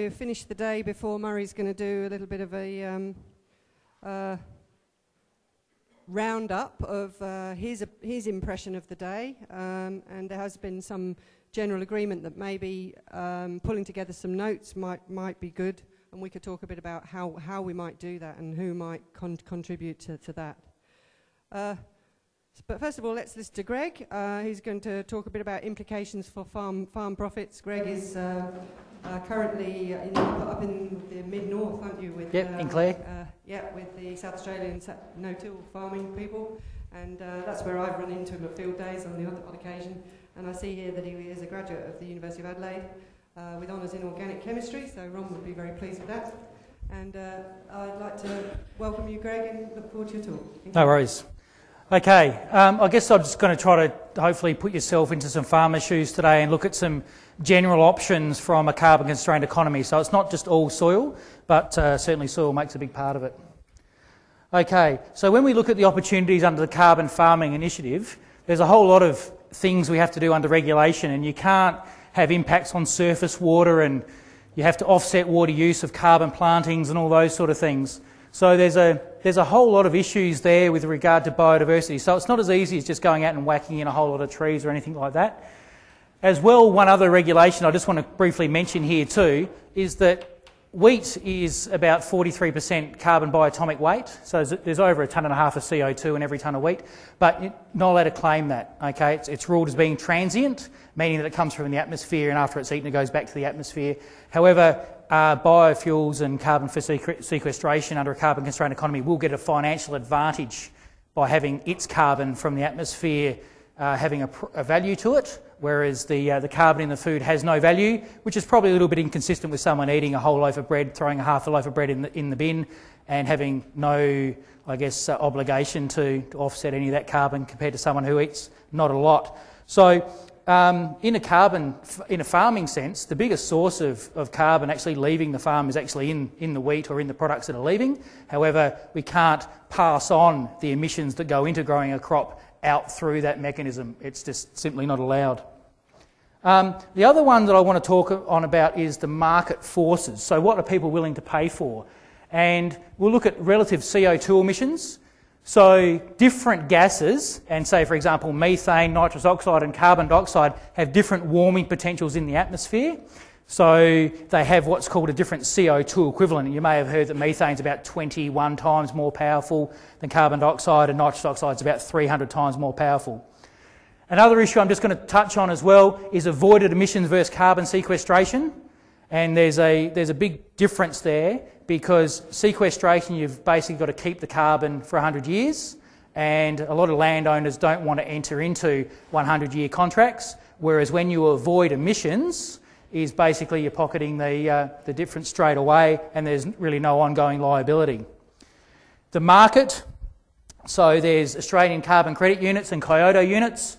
We've finished the day before Murray's going to do a little bit of a um, uh, roundup of uh, his, his impression of the day, um, and there has been some general agreement that maybe um, pulling together some notes might, might be good, and we could talk a bit about how, how we might do that and who might con contribute to, to that. Uh, but first of all, let's listen to Greg. Uh, he's going to talk a bit about implications for farm, farm profits. Greg is uh, uh, currently in, up in the mid-north, aren't you? With, yep, in Clare. Uh, yeah, with the South Australian no-till farming people. And uh, that's where I've run into him at field days on the odd, occasion. And I see here that he is a graduate of the University of Adelaide uh, with honours in organic chemistry, so Ron would be very pleased with that. And I'd like to welcome you, Greg, and look forward to your talk. No worries. Okay, um, I guess I'm just going to try to hopefully put yourself into some farmer shoes today and look at some general options from a carbon constrained economy. So it's not just all soil, but uh, certainly soil makes a big part of it. Okay, so when we look at the opportunities under the Carbon Farming Initiative, there's a whole lot of things we have to do under regulation, and you can't have impacts on surface water, and you have to offset water use of carbon plantings and all those sort of things. So there's a, there's a whole lot of issues there with regard to biodiversity. So it's not as easy as just going out and whacking in a whole lot of trees or anything like that. As well, one other regulation I just want to briefly mention here too is that wheat is about 43% carbon by atomic weight, so there's over a tonne and a half of CO2 in every tonne of wheat, but not allowed to claim that, okay? It's, it's, ruled as being transient, meaning that it comes from the atmosphere and after it's eaten it goes back to the atmosphere. However, uh, biofuels and carbon sequestration under a carbon constrained economy will get a financial advantage by having its carbon from the atmosphere uh, having a, a, value to it, whereas the, uh, the carbon in the food has no value, which is probably a little bit inconsistent with someone eating a whole loaf of bread, throwing a half a loaf of bread in the, in the bin, and having no, I guess, uh, obligation to, to offset any of that carbon compared to someone who eats not a lot. So um, in a carbon, in a farming sense, the biggest source of, of carbon actually leaving the farm is actually in, in the wheat or in the products that are leaving. However, we can't pass on the emissions that go into growing a crop out through that mechanism. It's just simply not allowed. Um, the other one that I want to talk on about is the market forces. So, what are people willing to pay for? And we'll look at relative CO2 emissions. So different gases, and say for example methane, nitrous oxide and carbon dioxide have different warming potentials in the atmosphere. So they have what's called a different CO2 equivalent. You may have heard that methane is about 21 times more powerful than carbon dioxide and nitrous oxide is about 300 times more powerful. Another issue I'm just going to touch on as well is avoided emissions versus carbon sequestration. And there's a, there's a big difference there because sequestration, you've basically got to keep the carbon for 100 years, and a lot of landowners don't want to enter into 100 year contracts, whereas when you avoid emissions, is basically you're pocketing the, uh, the difference straight away and there's really no ongoing liability. The market, so there's Australian carbon credit units and Kyoto units.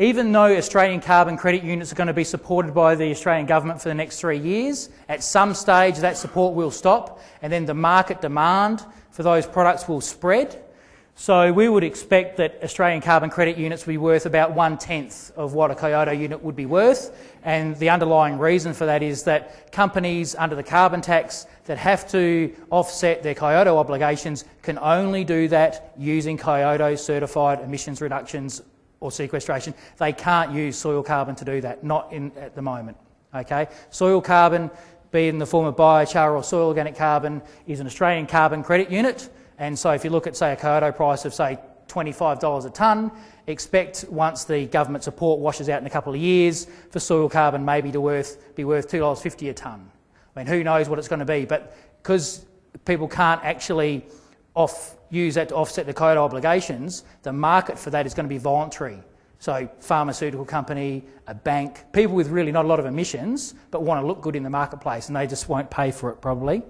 Even though Australian carbon credit units are going to be supported by the Australian government for the next three years, at some stage that support will stop and then the market demand for those products will spread. So we would expect that Australian carbon credit units will be worth about one tenth of what a Kyoto unit would be worth. And the underlying reason for that is that companies under the carbon tax that have to offset their Kyoto obligations can only do that using Kyoto certified emissions reductions or sequestration. They can't use soil carbon to do that, not in, at the moment. Okay? Soil carbon, be it in the form of biochar or soil organic carbon, is an Australian carbon credit unit. And so if you look at, say, a Kyoto price of, say, $25 a tonne, expect once the government support washes out in a couple of years for soil carbon maybe to worth, be worth $2.50 a tonne. I mean, who knows what it's going to be, but because people can't actually off, use that to offset the Kyoto obligations, the market for that is going to be voluntary. So, pharmaceutical company, a bank, people with really not a lot of emissions but want to look good in the marketplace and they just won't pay for it probably.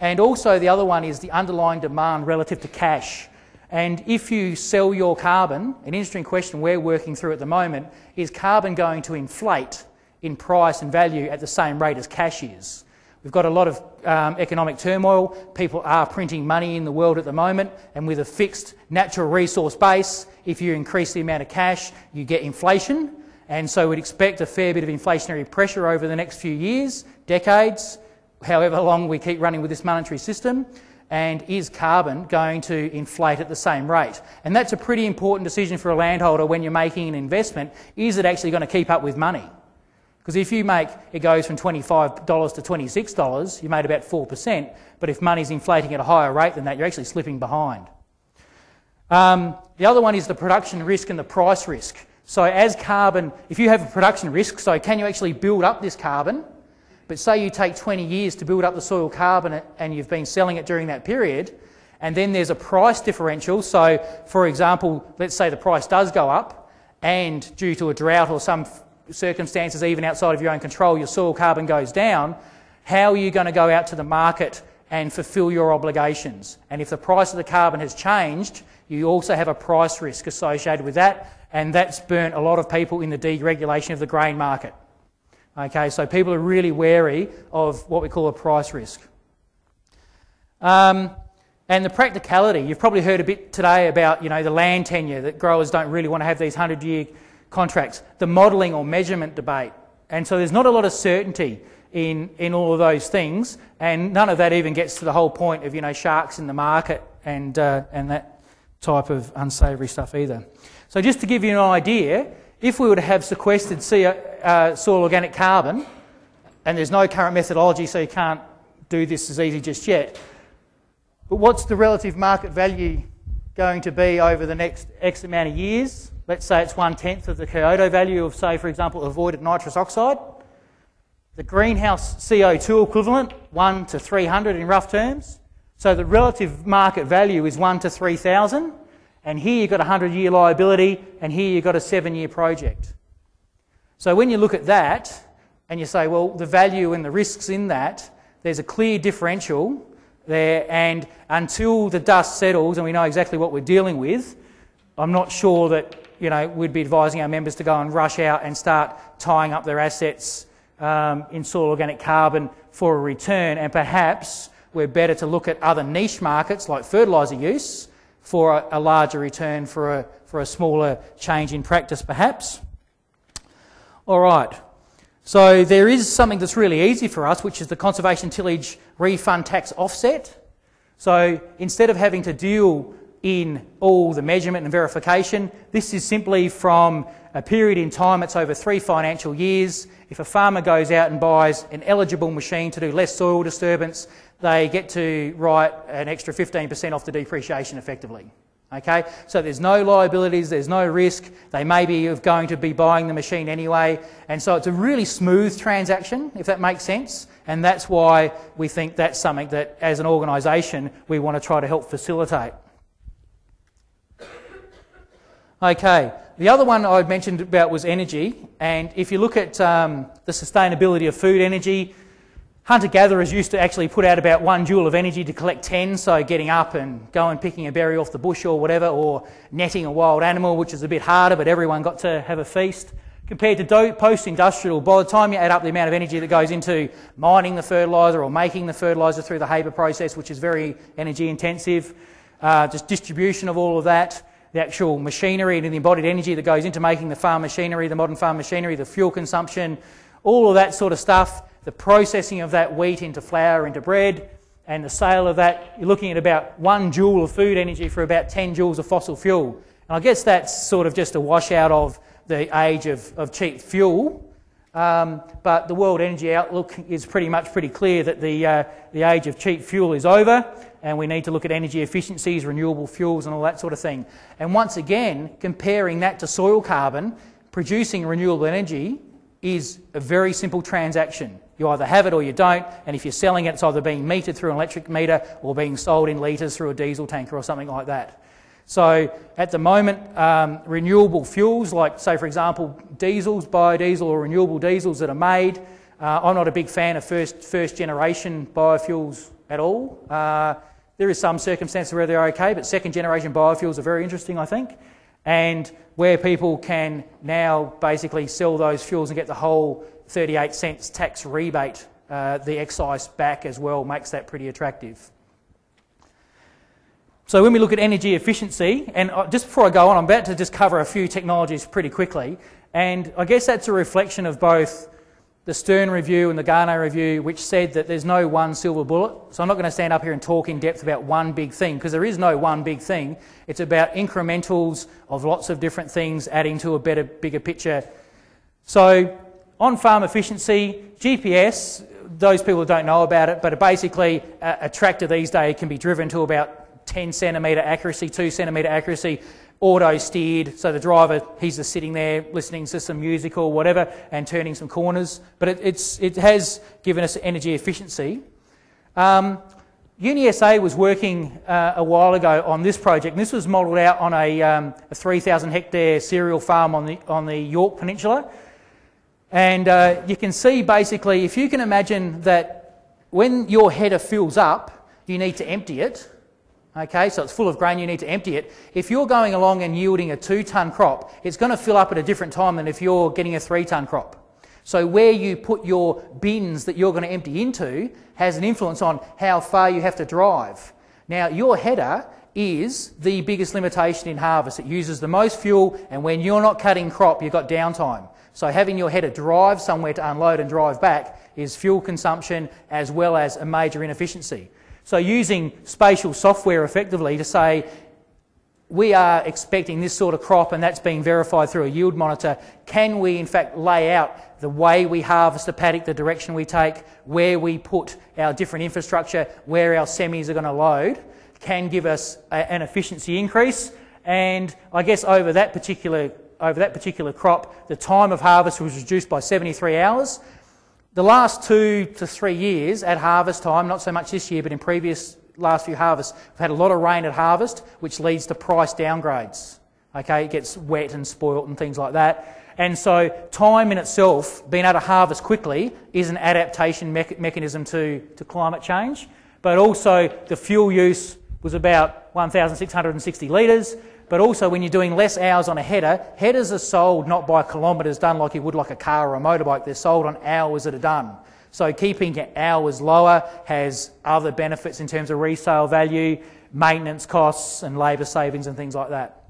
And also, the other one is the underlying demand relative to cash. And if you sell your carbon, an interesting question we're working through at the moment is carbon going to inflate in price and value at the same rate as cash is? We've got a lot of um, economic turmoil. People are printing money in the world at the moment, and with a fixed natural resource base, if you increase the amount of cash, you get inflation. And so we'd expect a fair bit of inflationary pressure over the next few years, decades. however long we keep running with this monetary system? And is carbon going to inflate at the same rate? And that's a pretty important decision for a landholder when you're making an investment. Is it actually going to keep up with money? Because if you make it goes from $25 to $26, you made about 4%, but if money's inflating at a higher rate than that, you're actually slipping behind. Um, the other one is the production risk and the price risk. So, as carbon, if you have a production risk, so can you actually build up this carbon? But say you take 20 years to build up the soil carbon and you've been selling it during that period, and then there's a price differential. So, for example, let's say the price does go up, and due to a drought or some circumstances, even outside of your own control, your soil carbon goes down. How are you going to go out to the market and fulfill your obligations? And if the price of the carbon has changed, you also have a price risk associated with that and that's burnt a lot of people in the deregulation of the grain market. Okay, so people are really wary of what we call a price risk. Um, and the practicality, you've probably heard a bit today about you know, the land tenure, that growers don't really want to have these 100 year contracts, the modelling or measurement debate. And so there's not a lot of certainty in, in all of those things, and none of that even gets to the whole point of you know, sharks in the market and, uh, and that type of unsavoury stuff either. So, just to give you an idea, if we were to have sequestered CO, uh, soil organic carbon, and there's no current methodology, so you can't do this as easy just yet, but what's the relative market value going to be over the next X amount of years? Let's say it's one tenth of the Kyoto value of, say, for example, avoided nitrous oxide. The greenhouse CO2 equivalent, 1 to 300 in rough terms. So the relative market value is 1 to 3,000. And here you've got a 100 year liability, and here you've got a seven year project. So when you look at that and you say, well, the value and the risks in that, there's a clear differential there, and until the dust settles and we know exactly what we're dealing with, I'm not sure that you know we'd be advising our members to go and rush out and start tying up their assets um, in soil organic carbon for a return, and perhaps we're better to look at other niche markets like fertiliser use for a, a larger return for a, for a smaller change in practice, perhaps. All right. So there is something that's really easy for us, which is the conservation tillage refund tax offset. So instead of having to deal in all the measurement and verification, this is simply from a period in time, it's over three financial years. If a farmer goes out and buys an eligible machine to do less soil disturbance, they get to write an extra 15% off the depreciation effectively. Okay, so there's no liabilities, there's no risk. They may be going to be buying the machine anyway, and so it's a really smooth transaction, if that makes sense. And that's why we think that's something that, as an organisation, we want to try to help facilitate. Okay, the other one I mentioned about was energy, and if you look at um, the sustainability of food energy, Hunter gatherers used to actually put out about one joule of energy to collect 10, so getting up and going picking a berry off the bush or whatever, or netting a wild animal, which is a bit harder, but everyone got to have a feast. Compared to post industrial, by the time you add up the amount of energy that goes into mining the fertiliser or making the fertiliser through the Haber process, which is very energy intensive, uh, just distribution of all of that, the actual machinery and the embodied energy that goes into making the farm machinery, the modern farm machinery, the fuel consumption, all of that sort of stuff the processing of that wheat into flour, into bread, and the sale of that, you're looking at about one joule of food energy for about 10 joules of fossil fuel. And I guess that's sort of just a washout of the age of, of cheap fuel. Um, but the World Energy Outlook is pretty much pretty clear that the, uh, the age of cheap fuel is over, and we need to look at energy efficiencies, renewable fuels, and all that sort of thing. And once again, comparing that to soil carbon, producing renewable energy is a very simple transaction. You either have it or you don't, and if you're selling it, it's either being metered through an electric meter or being sold in litres through a diesel tanker or something like that. So at the moment, um, renewable fuels, like say for example diesels, biodiesel or renewable diesels that are made, uh, I'm not a big fan of first first generation biofuels at all. Uh, there is some circumstances where they're okay, but second generation biofuels are very interesting, I think. And where people can now basically sell those fuels and get the whole 38 cents tax rebate, uh, the excise back as well makes that pretty attractive. So when we look at energy efficiency, and uh, just before I go on, I'm about to just cover a few technologies pretty quickly, and I guess that's a reflection of both the Stern Review and the Garnaut Review, which said that there's no one silver bullet. So I'm not going to stand up here and talk in depth about one big thing, because there is no one big thing. It's about incrementals of lots of different things adding to a better, bigger picture. So on farm efficiency, GPS, those people don't know about it, but basically a, a tractor these days can be driven to about 10 centimetre accuracy, 2 centimetre accuracy auto steered, so the driver, he's just sitting there listening to some music or whatever and turning some corners. But it, it's, it has given us energy efficiency. Um, UniSA was working uh, a while ago on this project, and this was modelled out on a, um, a 3,000 hectare cereal farm on the, on the Yorke Peninsula. And uh, you can see basically, if you can imagine that when your header fills up, you need to empty it. Okay, so it's full of grain, you need to empty it. If you're going along and yielding a two tonne crop, it's going to fill up at a different time than if you're getting a three tonne crop. So where you put your bins that you're going to empty into has an influence on how far you have to drive. Now, your header is the biggest limitation in harvest. It uses the most fuel, and when you're not cutting crop, you've got downtime. So having your header drive somewhere to unload and drive back is fuel consumption as well as a major inefficiency. So using spatial software effectively to say, we are expecting this sort of crop and that's being verified through a yield monitor. Can we in fact lay out the way we harvest the paddock, the direction we take, where we put our different infrastructure, where our semis are going to load, can give us a, an efficiency increase. And I guess over that particular over that particular crop, the time of harvest was reduced by 73 hours. The last two to three years at harvest time, not so much this year, but in previous last few harvests, we've had a lot of rain at harvest, which leads to price downgrades. Okay, it gets wet and spoilt and things like that. And so, time in itself, being able to harvest quickly, is an adaptation me- mechanism to, to climate change. But also, the fuel use was about 1,660 litres. But also, when you're doing less hours on a header, headers are sold not by kilometres done like you would like a car or a motorbike, they're sold on hours that are done. So, keeping your hours lower has other benefits in terms of resale value, maintenance costs, and labour savings, and things like that.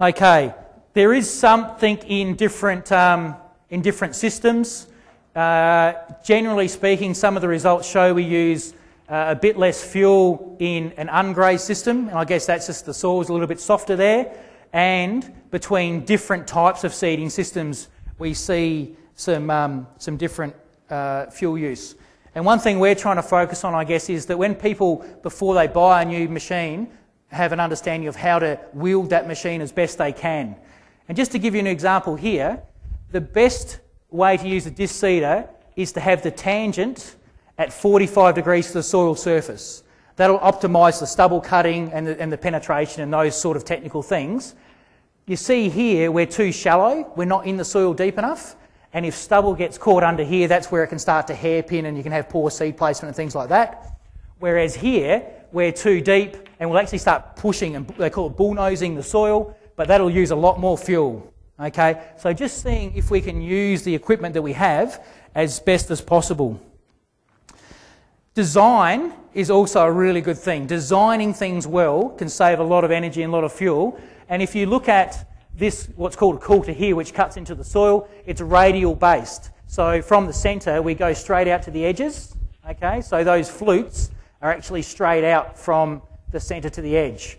Okay, there is something in different, um, in different systems. Uh, generally speaking, some of the results show we use uh, a bit less fuel in an ungrazed system, and I guess that's just the soil is a little bit softer there. And between different types of seeding systems, we see some, um, some different uh, fuel use. And one thing we're trying to focus on, I guess, is that when people, before they buy a new machine, have an understanding of how to wield that machine as best they can. And just to give you an example here, the best way to use a disc seeder is to have the tangent at 45 degrees to the soil surface. That'll optimise the stubble cutting and the, and the penetration and those sort of technical things. You see here, we're too shallow, we're not in the soil deep enough, and if stubble gets caught under here, that's where it can start to hairpin and you can have poor seed placement and things like that. Whereas here, we're too deep and we'll actually start pushing, and they call it bullnosing the soil, but that'll use a lot more fuel. Okay, so just seeing if we can use the equipment that we have as best as possible. Design is also a really good thing. Designing things well can save a lot of energy and a lot of fuel. And if you look at this, what's called a coulter here, which cuts into the soil, it's radial based. So from the centre, we go straight out to the edges. Okay, so those flutes are actually straight out from the centre to the edge.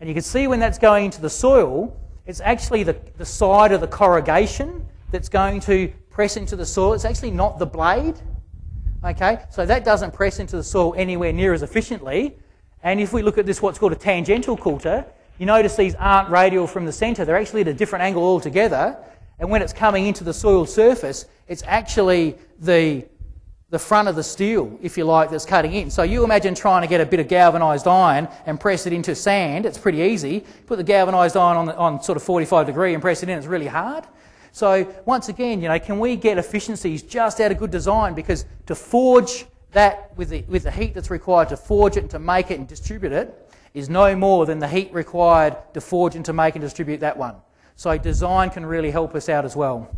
And you can see when that's going into the soil, it's actually the, the side of the corrugation that's going to press into the soil. It's actually not the blade. Okay, so that doesn't press into the soil anywhere near as efficiently. And if we look at this, what's called a tangential coulter, you notice these aren't radial from the centre, they're actually at a different angle altogether. And when it's coming into the soil surface, it's actually the, the front of the steel, if you like, that's cutting in. So you imagine trying to get a bit of galvanised iron and press it into sand, it's pretty easy. Put the galvanised iron on, the, on sort of 45 degree and press it in, it's really hard. So once again, you know, can we get efficiencies just out of good design? Because to forge that with the, with the heat that's required to forge it and to make it and distribute it is no more than the heat required to forge and to make and distribute that one. So design can really help us out as well.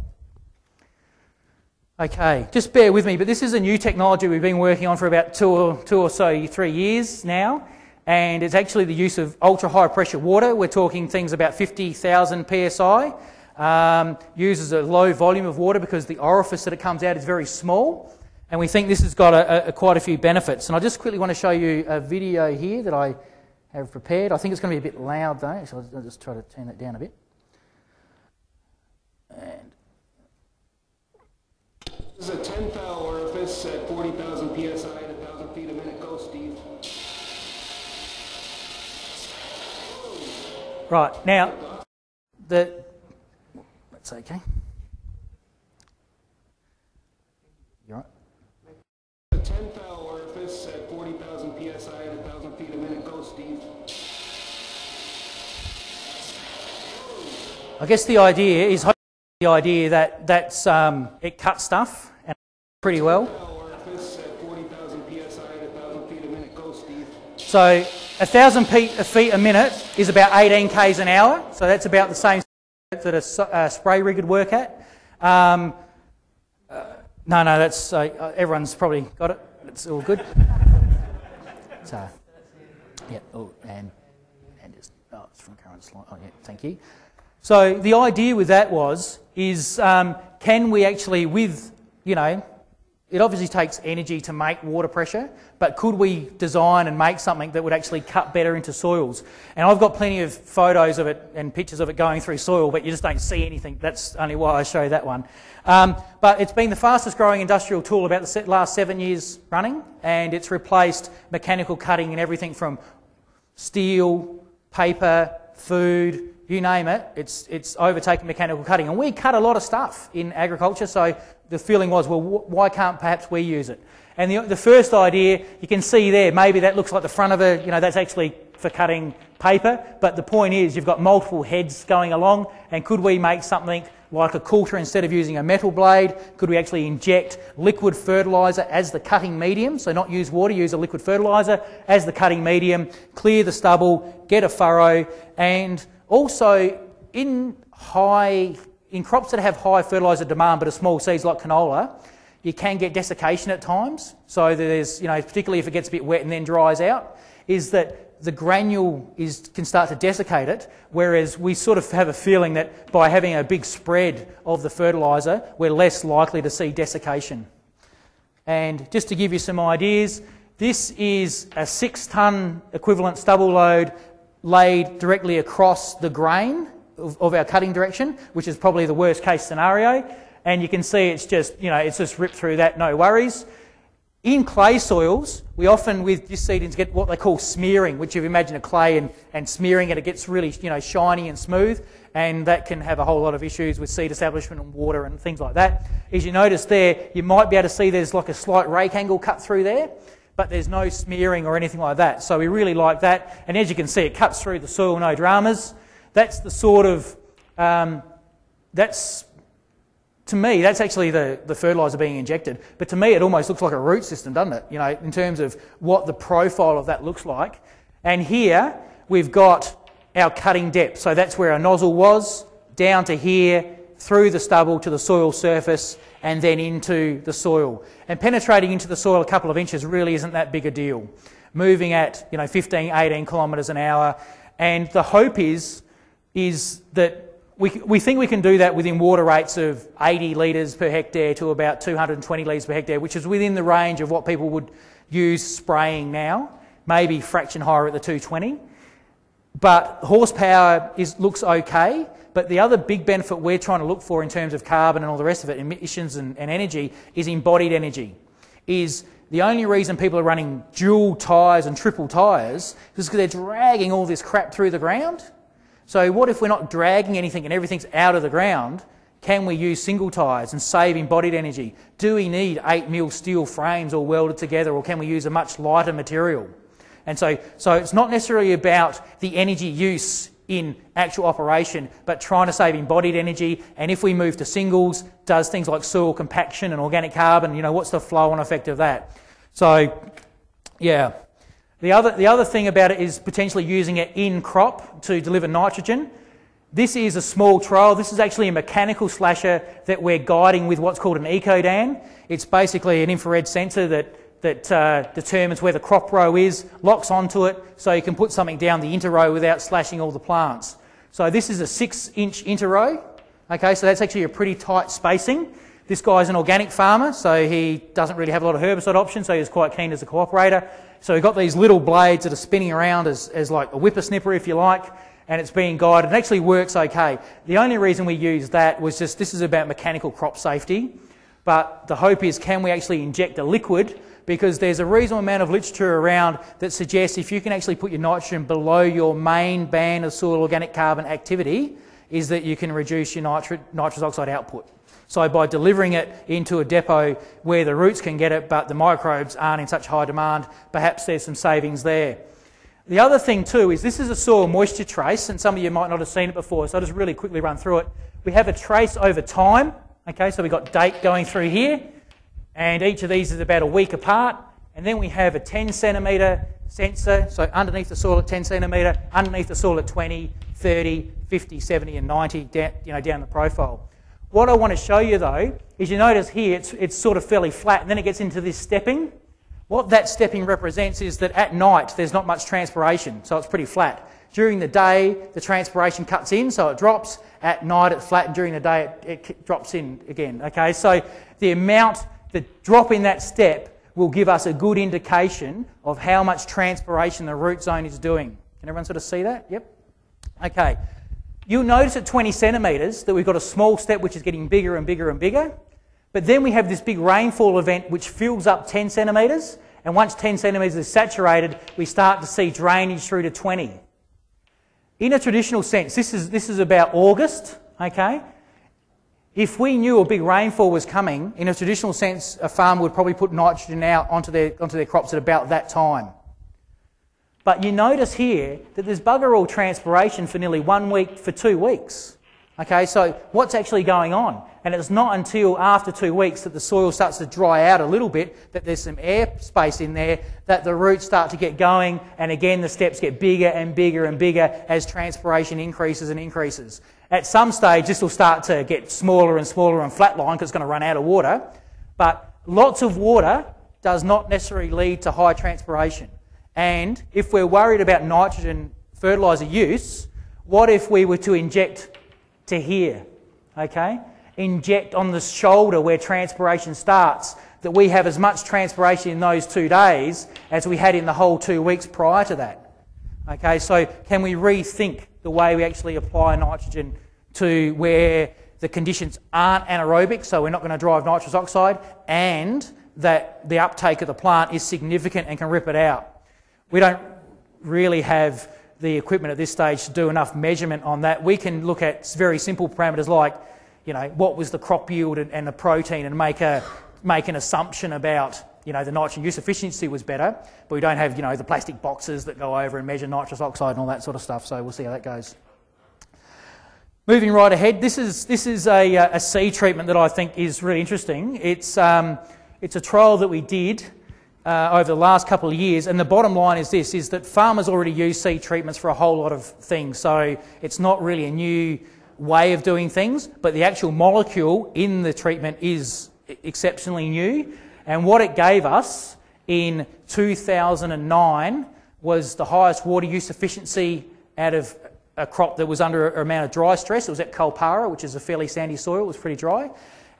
Okay, just bear with me, but this is a new technology we've been working on for about two or, two or so, three years now, and it's actually the use of ultra high pressure water. We're talking things about 50,000 psi um, uses a low volume of water because the orifice that it comes out is very small. And we think this has got a, a, quite a few benefits. And I just quickly want to show you a video here that I have prepared. I think it's going to be a bit loud though, so I'll just try to turn that down a bit. And this is a 10 thou orifice at 40,000 psi at 1,000 feet a minute. Go, Steve. Right, now, the, that's okay. You right? A 10 thou orifice at 40,000 psi at 1,000 feet a minute. Go, Steve. I guess the idea is the idea that that's, um, it cuts stuff and pretty well. Orifice at 40,000 psi at 1,000 feet a minute. Go, Steve. So a thousand feet a minute is about 18 k's an hour. So that's about the same that a, a spray rig would work at. Um, uh, no, no, that's uh, everyone's probably got it. It's all good. so, yeah. Oh, and and just oh, it's from current slide. Oh, yeah. Thank you. So the idea with that was is um, can we actually with you know it obviously takes energy to make water pressure, but could we design and make something that would actually cut better into soils? And I've got plenty of photos of it and pictures of it going through soil, but you just don't see anything. That's only why I show you that one. Um, but it's been the fastest growing industrial tool about the last seven years running, and it's replaced mechanical cutting and everything from steel, paper, food, you name it, it's, it's overtaken mechanical cutting. And we cut a lot of stuff in agriculture, so the feeling was, well, why can't perhaps we use it? And the, the first idea, you can see there, maybe that looks like the front of a, you know, that's actually for cutting paper, but the point is you've got multiple heads going along, and could we make something like a coulter instead of using a metal blade? Could we actually inject liquid fertiliser as the cutting medium? So not use water, use a liquid fertiliser as the cutting medium, clear the stubble, get a furrow, and also, in high in crops that have high fertiliser demand but are small seeds like canola, you can get desiccation at times. So there's, you know, particularly if it gets a bit wet and then dries out, is that the granule is, can start to desiccate it, whereas we sort of have a feeling that by having a big spread of the fertiliser, we're less likely to see desiccation. And just to give you some ideas, this is a six tonne equivalent stubble load laid directly across the grain of, of, our cutting direction, which is probably the worst case scenario. And you can see it's just, you know, it's just ripped through that, no worries. In clay soils, we often with disc seedings get what they call smearing, which you imagine a clay and, and smearing it, it gets really, you know, shiny and smooth. And that can have a whole lot of issues with seed establishment and water and things like that. As you notice there, you might be able to see there's like a slight rake angle cut through there but there's no smearing or anything like that. So we really like that. And as you can see, it cuts through the soil, no dramas. That's the sort of, um, that's, to me, that's actually the, the fertiliser being injected. But to me, it almost looks like a root system, doesn't it? You know, in terms of what the profile of that looks like. And here, we've got our cutting depth. So that's where our nozzle was, down to here, through the stubble to the soil surface, and then into the soil. And penetrating into the soil a couple of inches really isn't that big a deal. Moving at you know 15, 18 kilometres an hour, and the hope is is that we, we think we can do that within water rates of 80 litres per hectare to about 220 litres per hectare, which is within the range of what people would use spraying now, maybe fraction higher at the 220. But horsepower is, looks okay. But the other big benefit we're trying to look for in terms of carbon and all the rest of it, emissions and, and energy, is embodied energy. Is the only reason people are running dual tyres and triple tyres is because they're dragging all this crap through the ground. So, what if we're not dragging anything and everything's out of the ground? Can we use single tyres and save embodied energy? Do we need 8 mil steel frames all welded together, or can we use a much lighter material? And so, so it's not necessarily about the energy use in actual operation, but trying to save embodied energy. And if we move to singles, does things like soil compaction and organic carbon, you know, what's the flow on effect of that? So, yeah. The other, the other thing about it is potentially using it in crop to deliver nitrogen. This is a small trial. This is actually a mechanical slasher that we're guiding with what's called an EcoDan. It's basically an infrared sensor that that uh, determines where the crop row is, locks onto it so you can put something down the interrow without slashing all the plants. So this is a six inch interrow Okay, so that's actually a pretty tight spacing. This guy's an organic farmer, so he doesn't really have a lot of herbicide options, so he's quite keen as a cooperator. So we've got these little blades that are spinning around as, as like a whippersnipper, if you like, and it's being guided. It actually works okay. The only reason we used that was just this is about mechanical crop safety, but the hope is can we actually inject a liquid because there's a reasonable amount of literature around that suggests if you can actually put your nitrogen below your main band of soil organic carbon activity, is that you can reduce your nitri- nitrous oxide output. So by delivering it into a depot where the roots can get it, but the microbes aren't in such high demand, perhaps there's some savings there. The other thing too is this is a soil moisture trace, and some of you might not have seen it before, so I'll just really quickly run through it. We have a trace over time. Okay, so we've got date going through here, and each of these is about a week apart. And then we have a 10 centimetre sensor, so underneath the soil at 10 centimetre, underneath the soil at 20, 30, 50, 70, and 90, down, you know, down the profile. What I want to show you though is you notice here it's, it's sort of fairly flat, and then it gets into this stepping. What that stepping represents is that at night there's not much transpiration, so it's pretty flat. During the day, the transpiration cuts in, so it drops. At night, it's flat, and during the day, it, it drops in again. Okay, so the amount, the drop in that step will give us a good indication of how much transpiration the root zone is doing. Can everyone sort of see that? Yep. Okay. You'll notice at 20 centimetres that we've got a small step which is getting bigger and bigger and bigger. But then we have this big rainfall event which fills up 10 centimetres. And once 10 centimetres is saturated, we start to see drainage through to 20. In a traditional sense, this is, this is about August, okay? If we knew a big rainfall was coming, in a traditional sense, a farmer would probably put nitrogen out onto their, onto their crops at about that time. But you notice here that there's bugger all transpiration for nearly one week, for two weeks. Okay, so what's actually going on? And it's not until after two weeks that the soil starts to dry out a little bit, that there's some air space in there, that the roots start to get going, and again the steps get bigger and bigger and bigger as transpiration increases and increases. At some stage, this will start to get smaller and smaller and flatline because it's going to run out of water. But lots of water does not necessarily lead to high transpiration. And if we're worried about nitrogen fertiliser use, what if we were to inject to here, okay? Inject on the shoulder where transpiration starts, that we have as much transpiration in those two days as we had in the whole two weeks prior to that. Okay, so can we rethink the way we actually apply nitrogen to where the conditions aren't anaerobic, so we're not going to drive nitrous oxide, and that the uptake of the plant is significant and can rip it out? We don't really have the equipment at this stage to do enough measurement on that. We can look at very simple parameters like, you know, what was the crop yield and, and the protein and make, a, make an assumption about, you know, the nitrogen use efficiency was better, but we don't have, you know, the plastic boxes that go over and measure nitrous oxide and all that sort of stuff, so we'll see how that goes. Moving right ahead, this is, this is a, a seed treatment that I think is really interesting. It's, um, it's a trial that we did uh, over the last couple of years. And the bottom line is this, is that farmers already use seed treatments for a whole lot of things. So it's not really a new way of doing things, but the actual molecule in the treatment is exceptionally new. And what it gave us in 2009 was the highest water use efficiency out of a crop that was under an amount of dry stress. It was at Kulpara, which is a fairly sandy soil. It was pretty dry.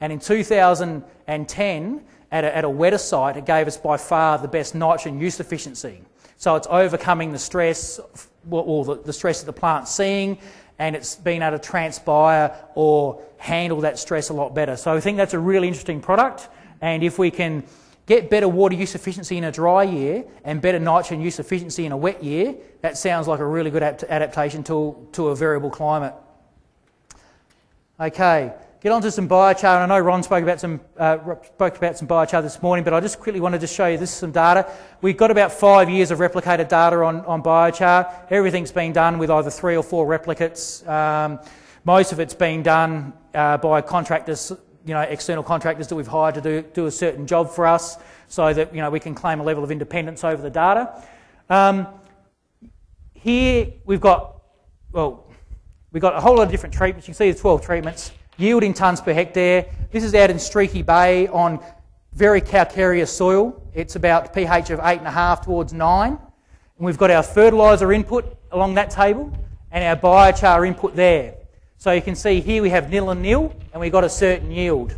And in 2010, at a, at a wetter site, it gave us by far the best nitrogen use efficiency. So it's overcoming the stress, or the, the stress that the plant's seeing, and it's been able to transpire or handle that stress a lot better. So I think that's a really interesting product, and if we can get better water use efficiency in a dry year and better nitrogen use efficiency in a wet year, that sounds like a really good adaptation to, to a variable climate. Okay, get on to some biochar. And I know Ron spoke about some uh, spoke about some biochar this morning, but I just quickly wanted to show you this some data. We've got about five years of replicated data on, on biochar. Everything's been done with either three or four replicates. Um, most of it's been done uh, by contractors, you know, external contractors that we've hired to do, do a certain job for us, so that you know we can claim a level of independence over the data. Um, here we've got well. We've got a whole lot of different treatments. You can see there's 12 treatments. Yield in tonnes per hectare. This is out in Streaky Bay on very calcareous soil. It's about pH of 8.5 towards 9. And we've got our fertiliser input along that table and our biochar input there. So you can see here we have nil and nil, and we got a certain yield.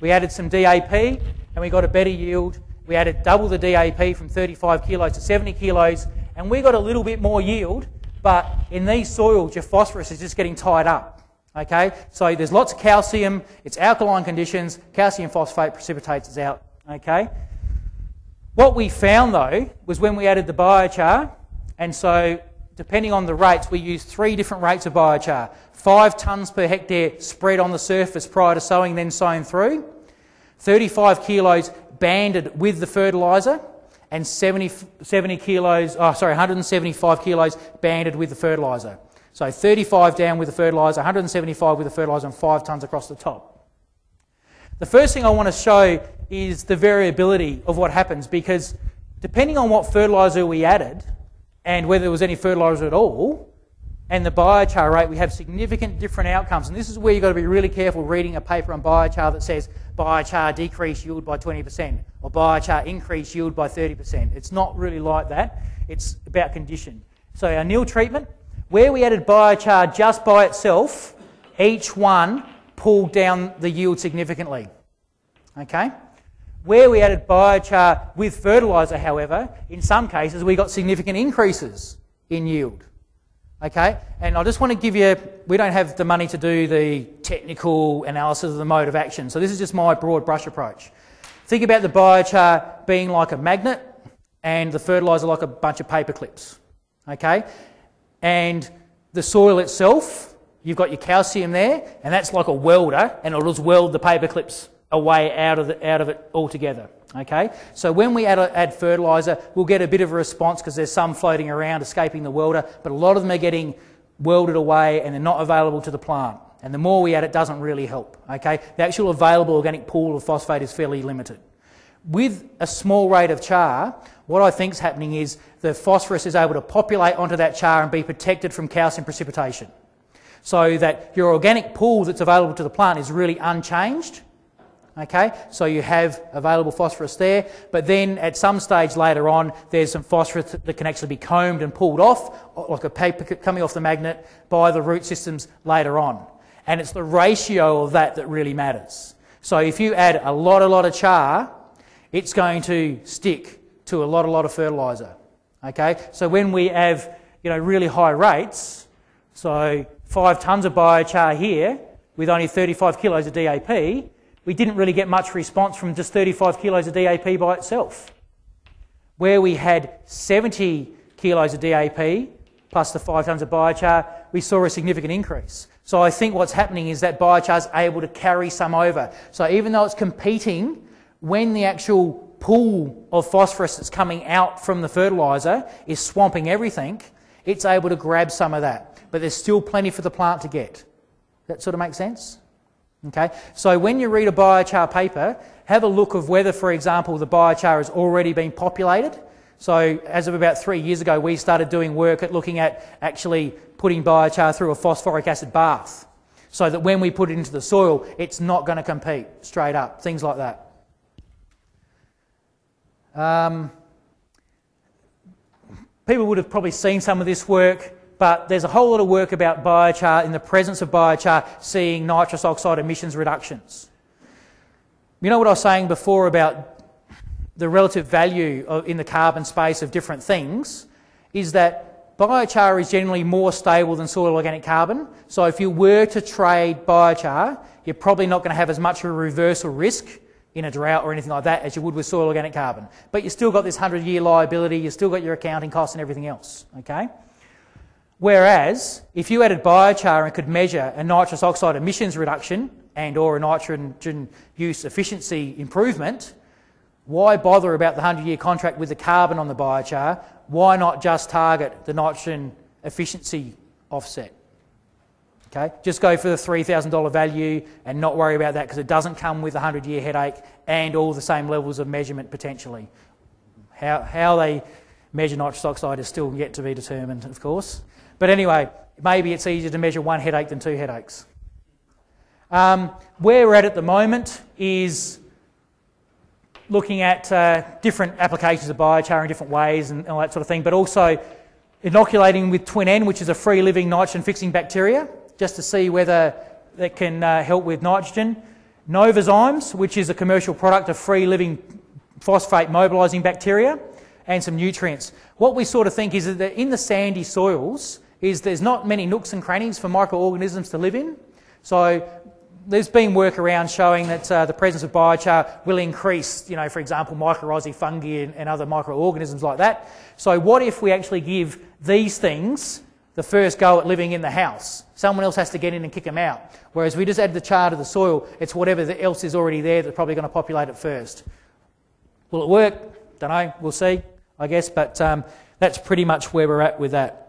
We added some DAP, and we got a better yield. We added double the DAP from 35 kilos to 70 kilos, and we got a little bit more yield, but in these soils, your phosphorus is just getting tied up. Okay, so there's lots of calcium, it's alkaline conditions, calcium phosphate precipitates out. Okay, what we found though was when we added the biochar, and so depending on the rates, we used three different rates of biochar. Five tonnes per hectare spread on the surface prior to sowing, then sown through, 35 kilos banded with the fertiliser, and 70, 70 kilos, oh, sorry, 175 kilos banded with the fertiliser. So 35 down with the fertiliser, 175 with the fertiliser, and 5 tonnes across the top. The first thing I want to show is the variability of what happens because depending on what fertiliser we added and whether there was any fertiliser at all, and the biochar rate, we have significant different outcomes. And this is where you've got to be really careful reading a paper on biochar that says biochar decrease yield by 20% or biochar increase yield by 30%. It's not really like that. It's about condition. So our nil treatment, where we added biochar just by itself, each one pulled down the yield significantly. Okay? Where we added biochar with fertiliser, however, in some cases we got significant increases in yield. Okay? And I just want to give you, we don't have the money to do the technical analysis of the mode of action, so this is just my broad brush approach. Think about the biochar being like a magnet and the fertiliser like a bunch of paper clips. Okay? And the soil itself, you've got your calcium there, and that's like a welder, and it'll just weld the paper clips away out of, the, out of it altogether. Okay, so when we add, add fertiliser, we'll get a bit of a response because there's some floating around escaping the welder, but a lot of them are getting welded away and they're not available to the plant. And the more we add, it doesn't really help. Okay, the actual available organic pool of phosphate is fairly limited. With a small rate of char, what I think is happening is the phosphorus is able to populate onto that char and be protected from calcium precipitation. So that your organic pool that's available to the plant is really unchanged. Okay, so you have available phosphorus there, but then at some stage later on, there's some phosphorus that can actually be combed and pulled off, like a paper coming off the magnet, by the root systems later on. And it's the ratio of that that really matters. So if you add a lot, a lot of char, it's going to stick to a lot, a lot of fertiliser. Okay, so when we have you know really high rates, so five tonnes of biochar here with only 35 kilos of DAP, we didn't really get much response from just 35 kilos of DAP by itself. Where we had 70 kilos of DAP plus the five tonnes of biochar, we saw a significant increase. So I think what's happening is that biochar is able to carry some over. So even though it's competing, when the actual pool of phosphorus that's coming out from the fertiliser is swamping everything, it's able to grab some of that. But there's still plenty for the plant to get. That sort of makes sense? Okay, so when you read a biochar paper, have a look of whether, for example, the biochar has already been populated. So, as of about three years ago, we started doing work at looking at actually putting biochar through a phosphoric acid bath so that when we put it into the soil, it's not going to compete straight up, things like that. Um, people would have probably seen some of this work, but there's a whole lot of work about biochar in the presence of biochar seeing nitrous oxide emissions reductions. You know what I was saying before about the relative value of, in the carbon space of different things is that biochar is generally more stable than soil organic carbon. So if you were to trade biochar, you're probably not going to have as much of a reversal risk in a drought or anything like that as you would with soil organic carbon. But you've still got this 100 year liability, you've still got your accounting costs and everything else. Okay? Whereas, if you added biochar and could measure a nitrous oxide emissions reduction and or a nitrogen use efficiency improvement, why bother about the 100 year contract with the carbon on the biochar? Why not just target the nitrogen efficiency offset? Okay, just go for the $3,000 value and not worry about that because it doesn't come with a 100 year headache and all the same levels of measurement potentially. How, how they measure nitrous oxide is still yet to be determined, of course. But anyway, maybe it's easier to measure one headache than two headaches. Um, where we're at at the moment is looking at uh, different applications of biochar in different ways and all that sort of thing, but also inoculating with Twin N, which is a free living nitrogen fixing bacteria just to see whether that can uh, help with nitrogen. Novozymes, which is a commercial product of free living phosphate mobilising bacteria, and some nutrients. What we sort of think is that in the sandy soils is there's not many nooks and crannies for microorganisms to live in. So there's been work around showing that uh, the presence of biochar will increase, you know, for example, mycorrhizae fungi and, and other microorganisms like that. So what if we actually give these things the first go at living in the house. Someone else has to get in and kick them out. Whereas we just add the char to the soil, it's whatever else is already there that's probably going to populate it first. Will it work? Don't know. We'll see, I guess. But um, that's pretty much where we're at with that.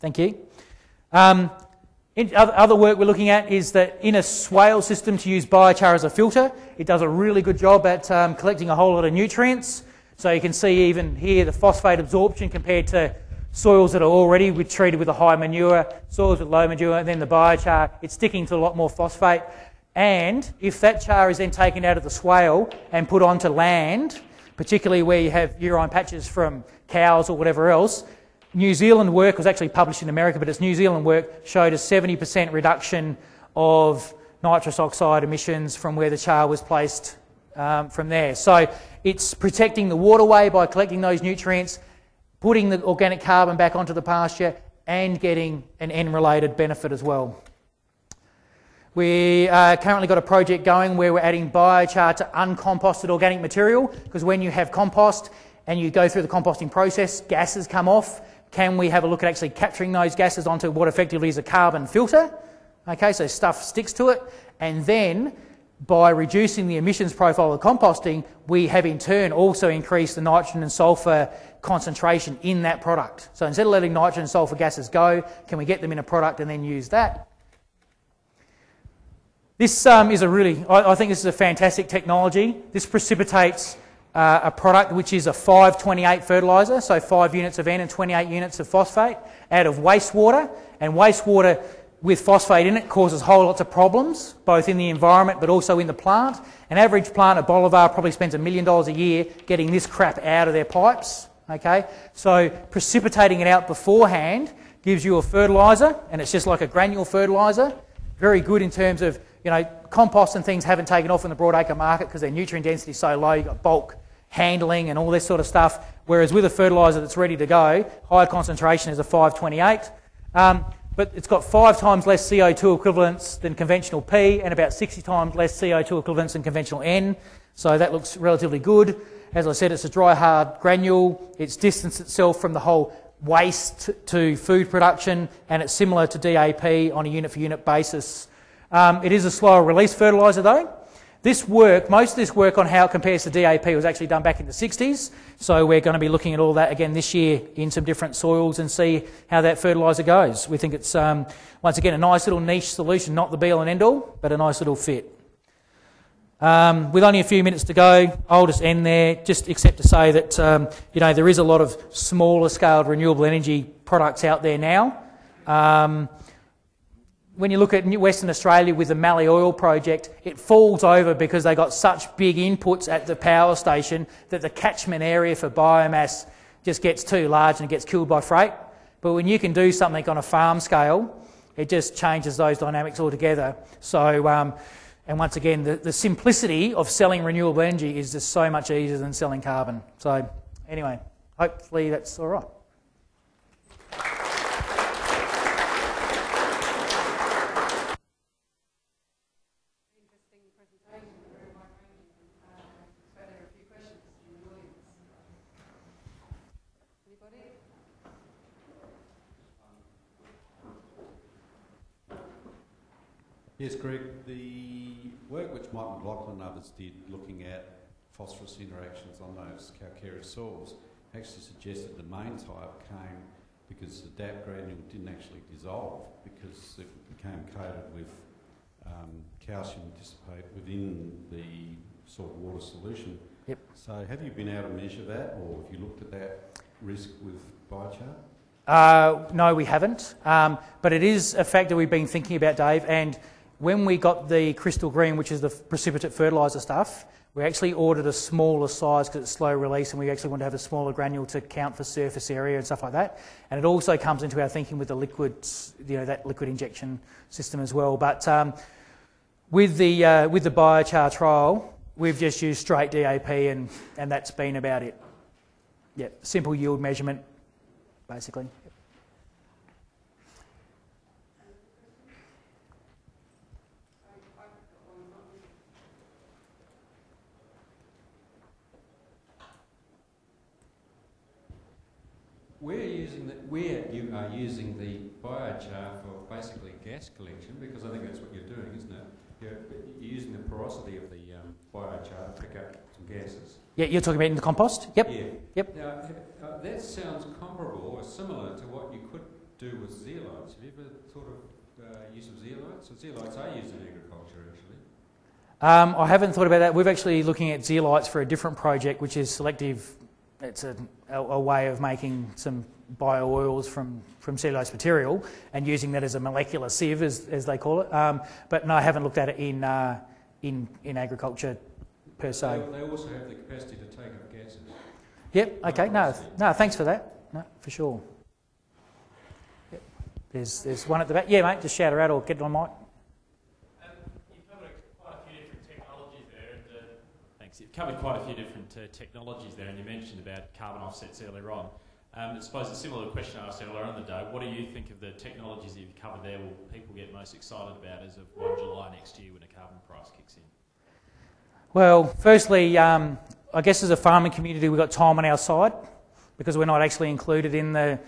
Thank you. Um, other work we're looking at is that in a swale system to use biochar as a filter, it does a really good job at um, collecting a whole lot of nutrients. So you can see even here the phosphate absorption compared to soils that are already treated with a high manure, soils with low manure, and then the biochar, it's sticking to a lot more phosphate. And if that char is then taken out of the swale and put onto land, particularly where you have urine patches from cows or whatever else, New Zealand work was actually published in America, but it's New Zealand work showed a 70% reduction of nitrous oxide emissions from where the char was placed um, from there. So it's protecting the waterway by collecting those nutrients putting the organic carbon back onto the pasture and getting an N related benefit as well. We uh, currently got a project going where we're adding biochar to uncomposted organic material because when you have compost and you go through the composting process, gases come off. Can we have a look at actually capturing those gases onto what effectively is a carbon filter? Okay, so stuff sticks to it, and then by reducing the emissions profile of composting, we have in turn also increased the nitrogen and sulphur concentration in that product. So instead of letting nitrogen and sulphur gases go, can we get them in a product and then use that? This um, is a really, I, I, think this is a fantastic technology. This precipitates uh, a product which is a 528 fertiliser, so 5 units of N and 28 units of phosphate out of wastewater. And wastewater with phosphate in it causes whole lots of problems, both in the environment but also in the plant. An average plant at Bolivar probably spends a million dollars a year getting this crap out of their pipes. Okay, so precipitating it out beforehand gives you a fertiliser, and it's just like a granule fertiliser. Very good in terms of you know compost and things haven't taken off in the broadacre market because their nutrient density is so low. You've got bulk handling and all this sort of stuff. Whereas with a fertiliser that's ready to go, high concentration is a 528. Um, but it's got five times less CO2 equivalents than conventional P and about 60 times less CO2 equivalents than conventional N. So that looks relatively good. As I said, it's a dry hard granule. It's distanced itself from the whole waste to food production and it's similar to DAP on a unit for unit basis. Um, it is a slower release fertiliser though. This work, most of this work on how it compares to DAP was actually done back in the 60s. So we're going to be looking at all that again this year in some different soils and see how that fertiliser goes. We think it's, um, once again, a nice little niche solution, not the be all and end all, but a nice little fit. Um, with only a few minutes to go, I'll just end there, just except to say that, um, you know, there is a lot of smaller scale renewable energy products out there now. Um, when you look at Western Australia with the Mallee Oil project, it falls over because they got such big inputs at the power station that the catchment area for biomass just gets too large and it gets killed by freight. But when you can do something on a farm scale, it just changes those dynamics altogether. So, um, and once again, the, the simplicity of selling renewable energy is just so much easier than selling carbon. So, anyway, hopefully that's all right. Yes, Greg, the work which Mike McLaughlin and others did looking at phosphorus interactions on those calcareous soils actually suggested the main type came because the DAP granule didn't actually dissolve because it became coated with um, calcium dissipate within the salt water solution. Yep. So have you been able to measure that or have you looked at that risk with biochar? Uh, no, we haven't. Um, but it is a factor we've been thinking about, Dave, and when we got the crystal green, which is the precipitate fertiliser stuff, We actually ordered a smaller size because it's slow release, and we actually want to have a smaller granule to count for surface area and stuff like that. And it also comes into our thinking with the liquids, you know, that liquid injection system as well. But um, with the uh, with the biochar trial, we've just used straight DAP, and and that's been about it. Yeah, simple yield measurement, basically. We're using the, where you are using the biochar for basically gas collection, because I think that's what you're doing, isn't it? You're, you're using the porosity of the um, biochar to pick up some gases. Yeah, you're talking about in the compost. Yep. Yeah. Yep. Now, uh, that sounds comparable or similar to what you could do with zeolites. Have you ever thought of uh, use of zeolites? So zeolites are used in agriculture, actually. Um, I haven't thought about that. We're actually looking at zeolites for a different project, which is selective. It's a, a, a way of making some bio oils from, from cellulose material and using that as a molecular sieve, as, as they call it. Um, but no, I haven't looked at it in, uh, in, in agriculture per se. They, they also have the capacity to take up gases. Yep, okay, no, no, thanks for that. No, for sure. Yep. There's, there's one at the back. Yeah, mate, just shout her out or get it on mic. Um, you've covered quite a few different technologies there. And, uh, thanks. You've covered quite a few different uh, technologies there, and you mentioned about carbon offsets earlier on. Um, I suppose a similar question I asked earlier on the day. What do you think of the technologies that you've covered there? Will people get most excited about as of 1 July next year when a carbon price kicks in? Well, firstly, um, I guess as a farming community, we've got time on our side because we're not actually included in the.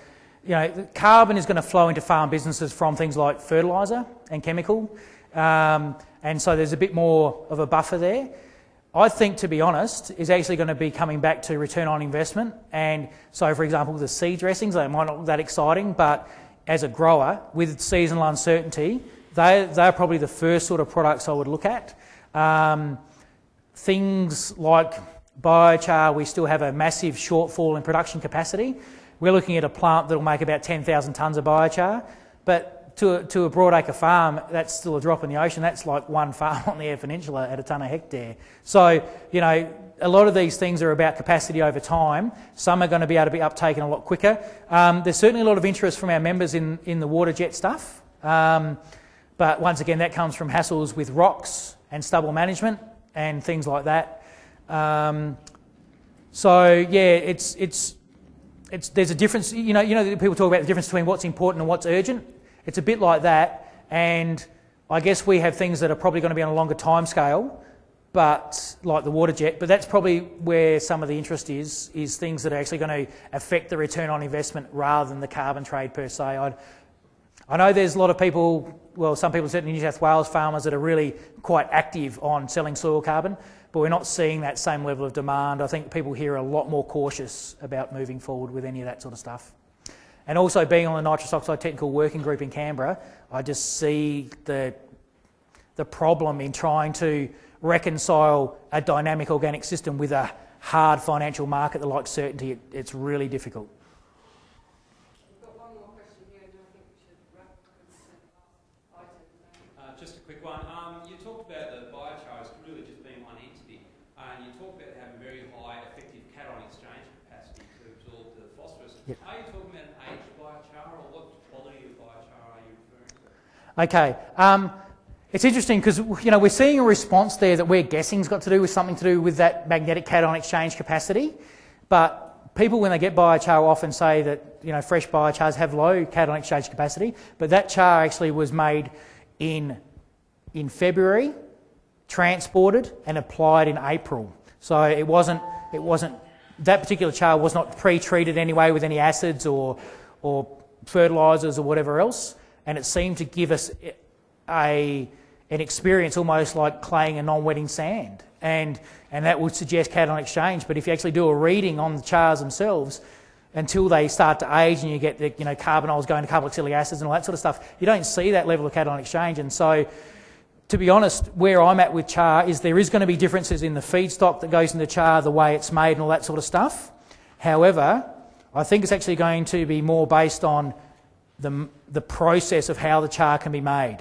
You know, the carbon is going to flow into farm businesses from things like fertiliser and chemical, um, and so there's a bit more of a buffer there. I think, to be honest, is actually going to be coming back to return on investment. And so, for example, the seed dressings, they might not look that exciting, but as a grower with seasonal uncertainty, they, they're probably the first sort of products I would look at. Um, things like biochar, we still have a massive shortfall in production capacity. We're looking at a plant that will make about 10,000 tonnes of biochar, but to a, to a broadacre farm, that's still a drop in the ocean. That's like one farm on the Eyre Peninsula at a tonne a hectare. So, you know, a lot of these things are about capacity over time. Some are going to be able to be uptaken a lot quicker. Um, there's certainly a lot of interest from our members in, in the water jet stuff. Um, but once again, that comes from hassles with rocks and stubble management and things like that. Um, so yeah, it's it's it's there's a difference. You know, you know, people talk about the difference between what's important and what's urgent. It's a bit like that, and I guess we have things that are probably going to be on a longer time scale, but like the water jet. But that's probably where some of the interest is is things that are actually going to affect the return on investment rather than the carbon trade per se. I'd, I know there's a lot of people, well, some people, certainly New South Wales farmers, that are really quite active on selling soil carbon, but we're not seeing that same level of demand. I think people here are a lot more cautious about moving forward with any of that sort of stuff. And also being on the nitrous oxide technical working group in Canberra, I just see the, the problem in trying to reconcile a dynamic organic system with a hard financial market that likes certainty. It, it's really difficult. We've got one more question here, and I think we should wrap up with the last item. Uh, just a quick one. Um, you talked about the biochar as really just being one entity, uh, and you talked about having very high effective cation exchange capacity to absorb the phosphorus. Yep. Are you talking about an aged biochar, or what quality of biochar are you referring to? Okay. Um, it's interesting because you know we're seeing a response there that we're guessing's got to do with something to do with that magnetic cation exchange capacity, but people when they get biochar often say that you know fresh biochars have low cation exchange capacity, but that char actually was made in in February, transported and applied in April. So it wasn't it wasn't that particular char was not pre-treated anyway with any acids or or fertilizers or whatever else, and it seemed to give us a an experience almost like claying a non-wetting sand, and and that would suggest cation exchange. But if you actually do a reading on the chars themselves, until they start to age and you get the you know carbonyls going to carboxylic acids and all that sort of stuff, you don't see that level of cation exchange. And so, to be honest, where I'm at with char is there is going to be differences in the feedstock that goes into char, the way it's made, and all that sort of stuff. However, I think it's actually going to be more based on the the process of how the char can be made.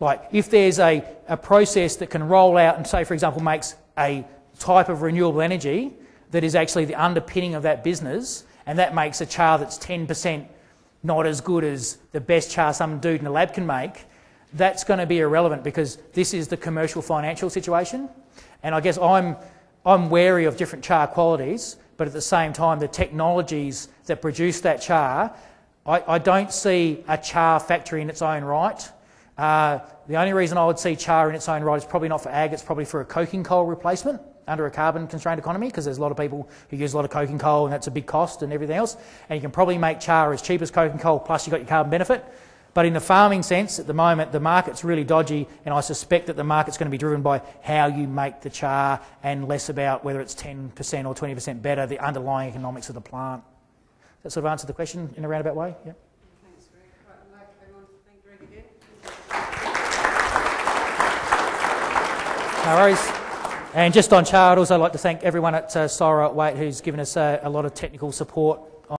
Like if there's a, a process that can roll out and say, for example, makes a type of renewable energy that is actually the underpinning of that business, and that makes a char that's 10% not as good as the best char some dude in a lab can make, that's going to be irrelevant because this is the commercial financial situation. And I guess I'm, I'm wary of different char qualities, but at the same time, the technologies that produce that char, I, I don't see a char factory in its own right. Uh, the only reason I would see char in its own right is probably not for ag, it's probably for a coking coal replacement under a carbon constrained economy because there's a lot of people who use a lot of coking coal and that's a big cost and everything else. And you can probably make char as cheap as coking coal plus you've got your carbon benefit. But in the farming sense, at the moment, the market's really dodgy, and I suspect that the market's going to be driven by how you make the char and less about whether it's 10% or 20% better, the underlying economics of the plant. That sort of answer the question in a roundabout way? Yeah. Thanks, Greg. I'd like everyone to thank Greg again. No worries. And just on char, I'd like to thank everyone at uh, Sora at Waite who's given us uh, a lot of technical support